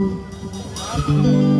Música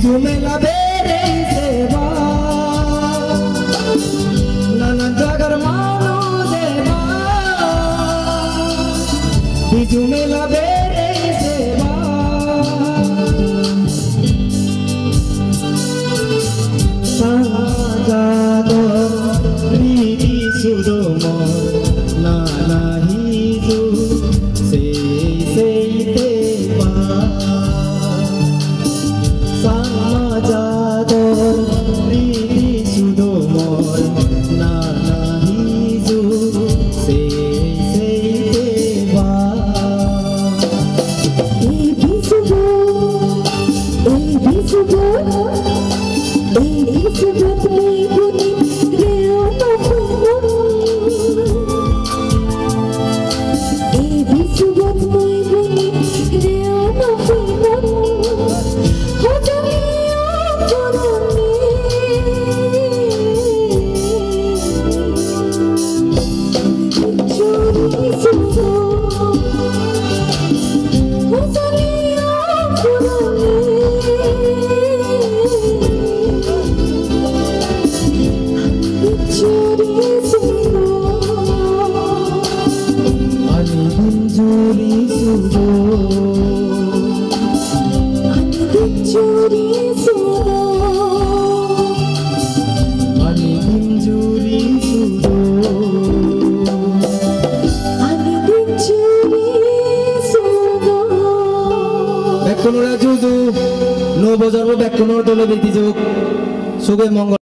consume la vera se va. La nanchaga hermano se va. La vera se va. इस बदले সকলরা যুজু নবজন্ম ব্যাখ্যানোর দলের ইতিযোগ সুখে মঙ্গল